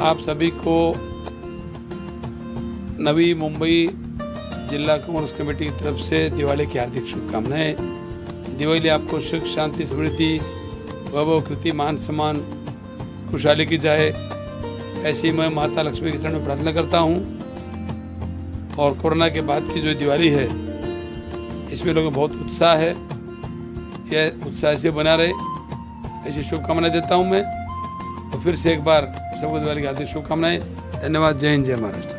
आप सभी को नवी मुंबई जिला कांग्रेस कमेटी की तरफ़ से दिवाली की हार्दिक शुभकामनाएँ। दिवाली आपको सुख, शांति, समृद्धि, वैभव, कृति, मान सम्मान, खुशहाली की जाए, ऐसी मैं माता लक्ष्मी के चरण में प्रार्थना करता हूँ। और कोरोना के बाद की जो दिवाली है, इसमें लोगों को बहुत उत्साह है। यह उत्साह से बना रहे, ऐसी शुभकामनाएँ देता हूँ मैं। और फिर से एक बार सबको दिवाली की हार्दिक शुभकामनाएँ। धन्यवाद। जय हिंद, जय महाराष्ट्र।